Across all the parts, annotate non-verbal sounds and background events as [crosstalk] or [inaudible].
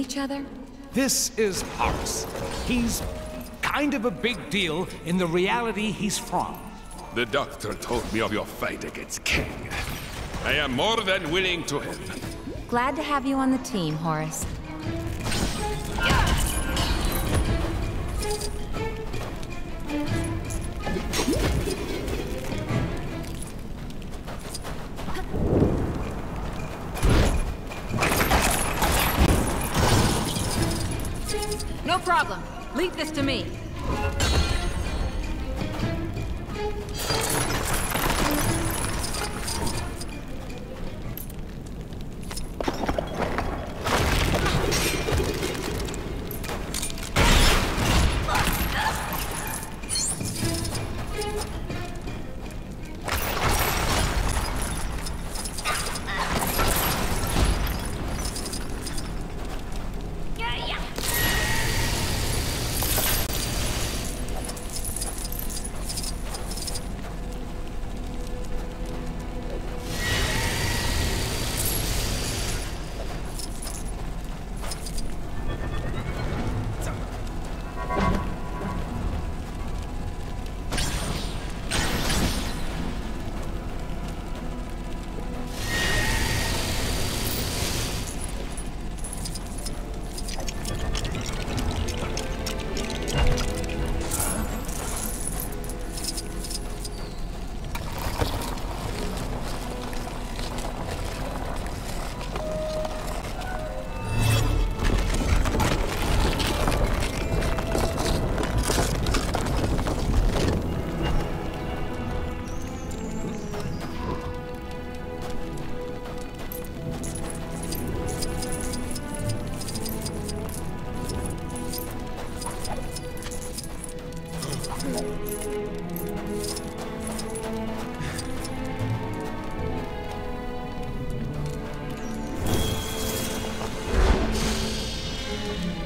each other? This is Horus. He's kind of a big deal in the reality he's from. The doctor told me of your fight against Kang. I am more than willing to help. Glad to have you on the team, Horus. No problem. Leave this to me.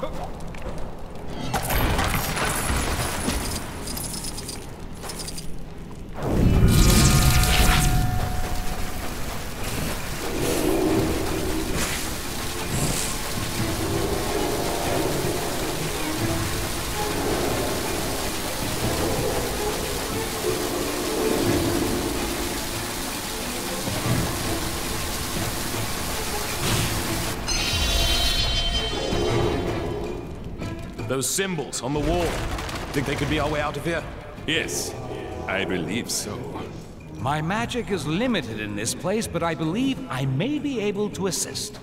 Huh. [laughs] Those symbols on the wall. Think they could be our way out of here? Yes, I believe so. My magic is limited in this place, but I believe I may be able to assist.